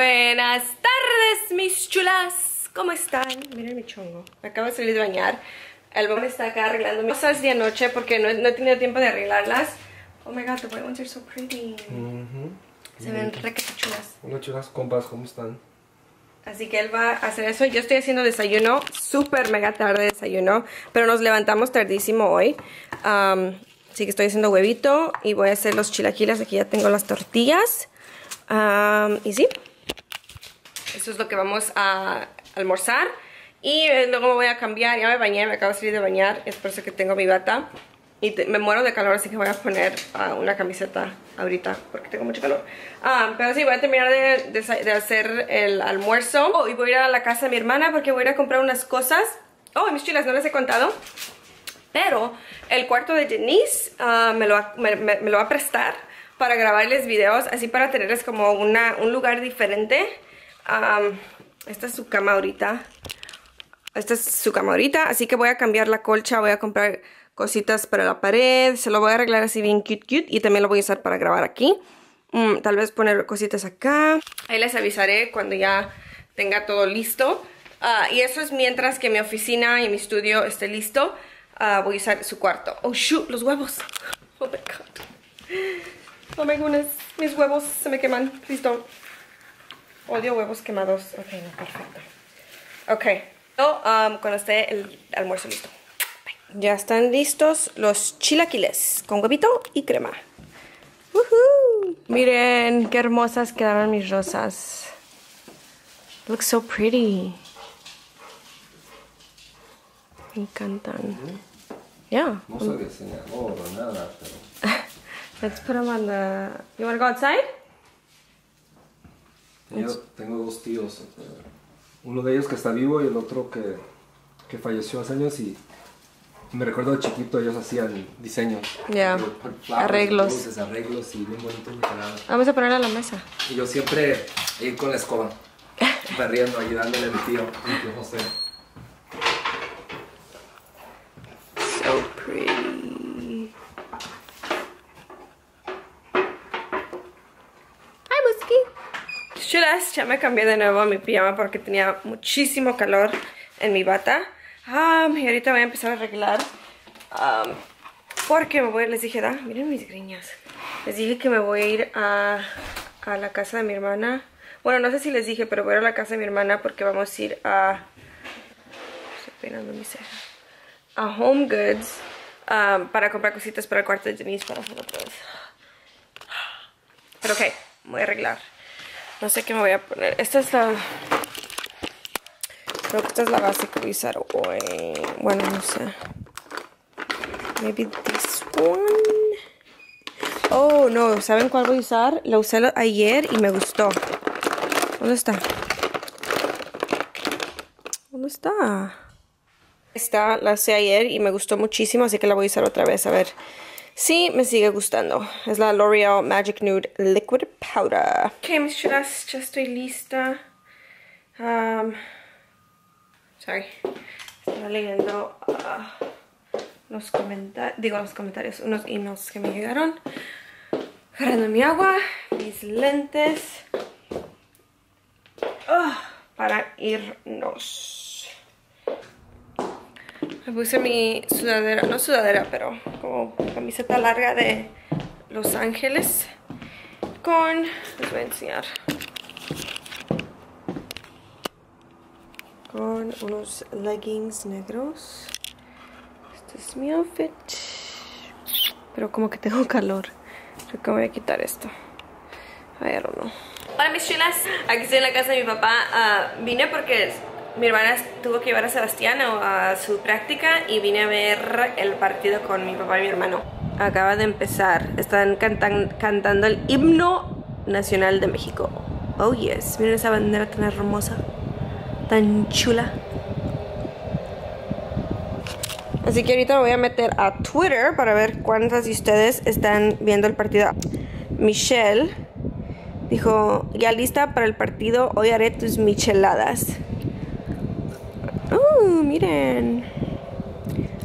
Buenas tardes, mis chulas. ¿Cómo están? Miren mi chongo. Me acabo de salir de bañar. El me está acá arreglando mis cosas de anoche porque no, no, he tenido tiempo de arreglarlas. Oh my god, the white ones are so pretty. Mm -hmm. Se ven requete chulas. Hola chulas, compas, ¿cómo están? Así que él va a hacer eso. Yo estoy haciendo desayuno, súper mega tarde desayuno, pero nos levantamos tardísimo hoy. Um, así que estoy haciendo huevito y voy a hacer los chilaquiles. Aquí ya tengo las tortillas. Um, y sí, eso es lo que vamos a almorzar. Y eh, luego me voy a cambiar, ya me bañé, me acabo de salir de bañar, es por eso que tengo mi bata. Y me muero de calor, así que voy a poner uh, una camiseta ahorita, porque tengo mucho calor. Ah, pero sí, voy a terminar de, hacer el almuerzo. Oh, y voy a ir a la casa de mi hermana porque voy a ir a comprar unas cosas. Oh, mis chilas, no les he contado. Pero el cuarto de Denise me, lo, me, me, me, lo va a prestar para grabarles videos, así para tenerles como una, un lugar diferente. Esta es su cama ahorita. Esta es su cama ahorita, así que voy a cambiar la colcha, voy a comprar cositas para la pared, se lo voy a arreglar así bien cute cute y también lo voy a usar para grabar aquí. Mm, tal vez poner cositas acá. Ahí les avisaré cuando ya tenga todo listo. Uh, y eso es mientras que mi oficina y mi estudio esté listo. Uh, voy a usar su cuarto. Oh shoot, los huevos. Oh my god. Oh my goodness, mis huevos se me queman. Listo. Odio huevos quemados. Ok, no, perfecto. Ok. Um, cuando esté el almuerzo listo. Ya están listos los chilaquiles con huevito y crema. Woohoo. Miren qué hermosas quedaron mis rosas. Look so pretty. Me encantan. Yeah. No nada, pero... Let's put them on the... You want to go outside? Yo tengo dos tíos. Uno de ellos que está vivo y el otro que, que falleció hace años y me recuerdo de chiquito ellos hacían diseños. Ya, yeah. arreglos. Luces, arreglos y bien quedaban. Vamos a ponerla a la mesa. Y yo siempre ir con la escoba, barriendo, ayudándole a mi tío, mi tío José. So pretty. Hi, Ya me cambié de nuevo a mi pijama porque tenía muchísimo calor en mi bata. Um, y ahorita voy a empezar a arreglar. Um, porque me voy, les dije, da, miren mis greñas. Les dije que me voy a ir a, a la casa de mi hermana. Bueno, no sé si les dije, pero voy a ir a la casa de mi hermana porque vamos a ir a... Estoy peinando mi ceja. A Home Goods. Um, para comprar cositas para el cuarto de Denise para hacer otra vez. Pero ok, voy a arreglar. No sé qué me voy a poner. Esta es la... Creo que esta es la base que voy a usar hoy. Bueno, no sé. Maybe this one. Oh, no. ¿Saben cuál voy a usar? La usé ayer y me gustó. ¿Dónde está? ¿Dónde está? Esta la usé ayer y me gustó muchísimo, así que la voy a usar otra vez. A ver. Sí, me sigue gustando. Es la L'Oreal Magic Nude Liquid Powder. Ok, mis chulas, ya estoy lista. Um, sorry. Estaba leyendo uh, los comentarios, digo los comentarios, unos emails que me llegaron. Agarrando mi agua, mis lentes. Uh, para irnos. Puse mi sudadera, no sudadera, pero como camiseta larga de Los Ángeles. Con, les voy a enseñar. Con unos leggings negros. Este es mi outfit. Pero como que tengo calor. Creo que voy a quitar esto. I don't know. Hola mis chilas, aquí estoy en la casa de mi papá. Uh, vine porque mi hermana tuvo que llevar a Sebastián a, su práctica y vine a ver el partido con mi papá y mi hermano. Acaba de empezar. Están cantan, cantando el himno nacional de México. Oh yes, miren esa bandera tan hermosa, tan chula. Así que ahorita me voy a meter a Twitter para ver cuántas de ustedes están viendo el partido. Michelle dijo, ya lista para el partido, hoy haré tus micheladas. Miren.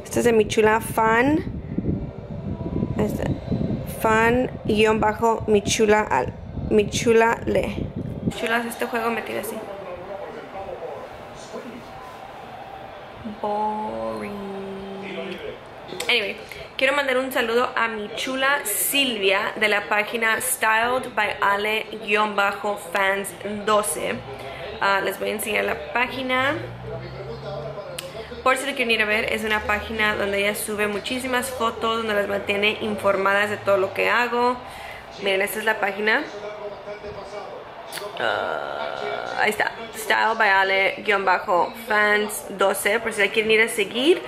Este es de mi chula fan. Este, fan guion bajo mi chula al mi chula le. Chulas, este juego me tiene así. boring. Anyway, quiero mandar un saludo a mi chula Silvia de la página Styled by Ale-fans12. Ah, les voy a enseñar la página. Por si lo quieren ir a ver, es una página donde ella sube muchísimas fotos, donde las mantiene informadas de todo lo que hago. Miren, esta es la página. Ah, ahí está, Style by Ale-fans12, por si la quieren ir a seguir.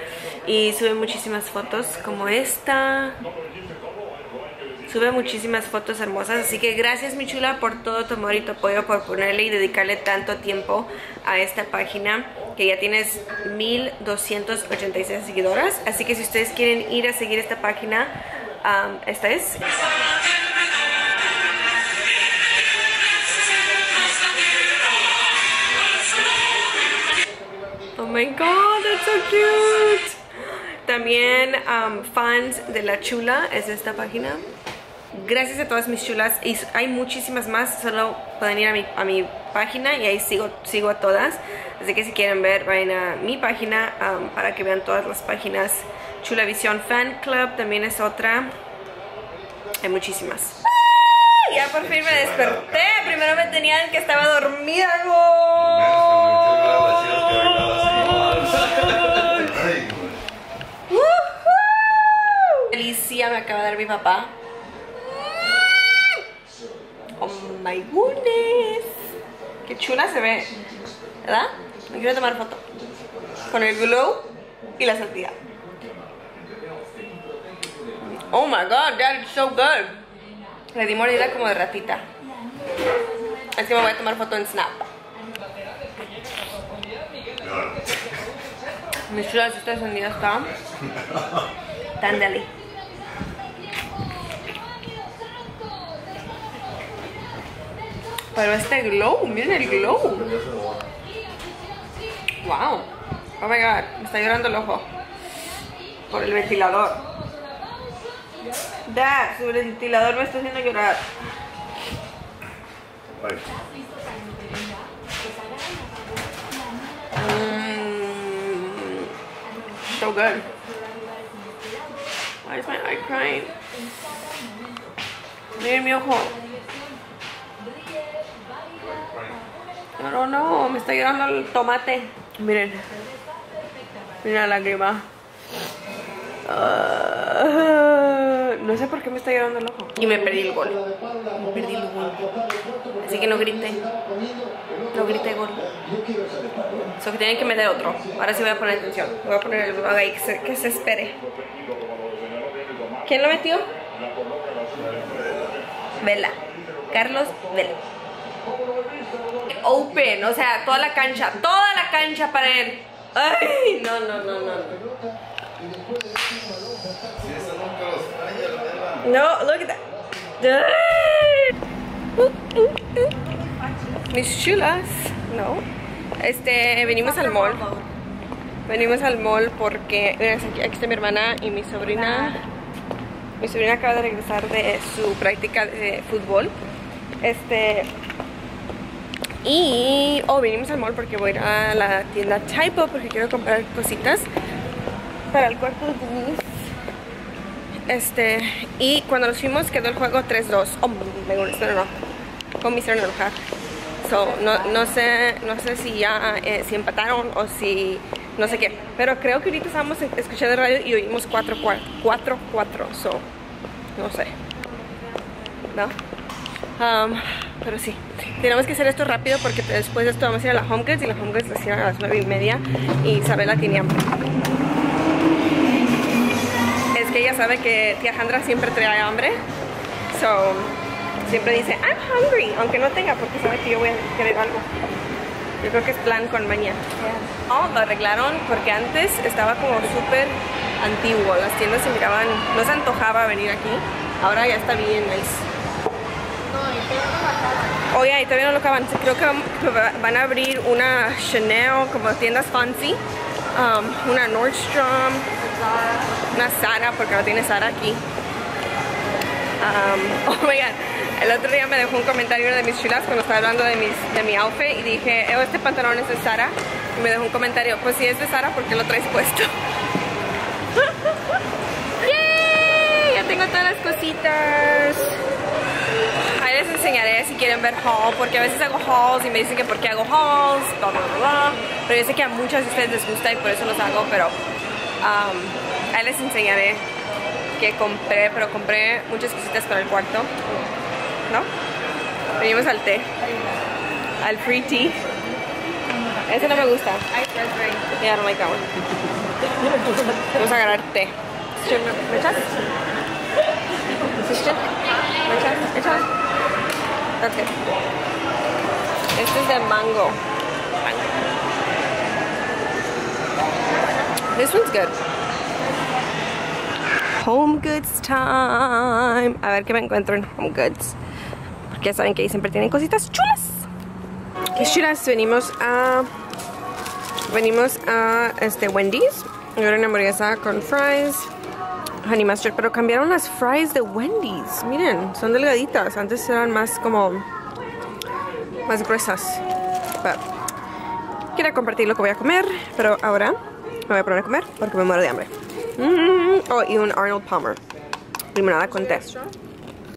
Y sube muchísimas fotos como esta. Sube muchísimas fotos hermosas, así que gracias mi chula por todo tu amor y tu apoyo, por ponerle y dedicarle tanto tiempo a esta página, que ya tienes 1286 seguidoras, así que si ustedes quieren ir a seguir esta página, um, esta es. Oh my god, that's so cute. También um, fans de la chula es esta página. Gracias a todas mis chulas. Y hay muchísimas más. Solo pueden ir a mi, a mi página y ahí sigo, sigo a todas. Así que si quieren ver, vayan a mi página um, para que vean todas las páginas. Chula Visión Fan Club también es otra. Hay muchísimas. ¡Ah! Ya por fin me desperté. Primero me tenían que estaba dormida. Delicia me acaba de dar mi papá. Oh my goodness. Qué chula se ve. ¿Verdad? Me quiero tomar foto. Con el glow y la santidad. Oh my god, that is so good. Le di mordida como de ratita. Me voy a tomar foto en Snap. Mis chulas, esta encendida está tan deli. Pero este glow, miren el glow. Wow. Oh my god, me está llorando el ojo. Por el ventilador. Dad, su ventilador me está haciendo llorar. Mm, so good. Why is my eye crying? Miren mi ojo. No, no, no, me está llorando el tomate. Miren. Miren la lágrima. Ah, no sé por qué me está llorando el ojo. Y me perdí el gol. Me perdí el gol. Así que no grité. No grité gol. So que tienen que meter otro. Ahora sí voy a poner atención. Voy a poner el blog ahí que se espere. ¿Quién lo metió? Vela. Carlos Vela. Open, o sea, toda la cancha, toda la cancha para él. Ay, no, no, no, no. No, look at that. Mis chulas, no. Este, venimos al mall. Venimos al mall porque aquí, aquí está mi hermana y mi sobrina. Mi sobrina acaba de regresar de su práctica de fútbol. Este, y, oh, venimos al mall porque voy a ir a la tienda Typo porque quiero comprar cositas para el cuarto de Denise. Este, y cuando nos fuimos quedó el juego 3-2. Oh, me gusta, no, no. Como me hicieron enojar. So, no, no sé, no sé si ya, eh, si empataron o si, no sé qué. Pero creo que ahorita estábamos escuchando el radio y oímos 4-4. So, no sé. ¿No? Um, pero sí, tenemos que hacer esto rápido porque después de esto vamos a ir a la Home Goods y la Home Goods la cierran a las 9 y media y Isabela tiene hambre. Es que ella sabe que tía Jandra siempre trae hambre, so siempre dice I'm hungry, aunque no tenga porque sabe que yo voy a querer algo. Yo creo que es plan con mañana. Oh, lo arreglaron porque antes estaba como súper antiguo, las tiendas se miraban, no se antojaba venir aquí, ahora ya está bien nice. Oye, y todavía no lo acaban. Creo que van a abrir una Chanel como tiendas fancy. Um, una Nordstrom. Una Sara, porque no tiene Sara aquí. Um, oh my god. El otro día me dejó un comentario de mis chulas cuando estaba hablando de, mis, de mi outfit y dije, oh, este pantalón es de Sara. Y me dejó un comentario, pues si es de Sara, ¿por qué lo traes puesto? ¡Yay! Ya tengo todas las cositas. Ahí les enseñaré si quieren ver haul, porque a veces hago hauls y me dicen que por qué hago hauls, bla, bla, bla, bla. Pero yo sé que a muchas de ustedes les gusta y por eso los hago, pero um, ahí les enseñaré que compré, pero compré muchas cositas para el cuarto. ¿No? Venimos al té. Al free tea. Ese no me gusta. Yeah, I don't like that one. Vamos a agarrar té. ¿Me echas? ¿Me echas? Okay. Este es de mango. This one's good. Home Goods time. A ver qué me encuentro en Home Goods. Porque ya saben que ahí siempre tienen cositas chulas. Qué chulas. Venimos a. Venimos a este Wendy's. Ahora una hamburguesa con fries. Honey mustard. Pero cambiaron las fries de Wendy's. Miren, son delgaditas. Antes eran más como. Más gruesas. Pero, quiero compartir lo que voy a comer. Pero ahora me voy a poner a comer porque me muero de hambre. Mm, oh, y un Arnold Palmer. Limonada con té.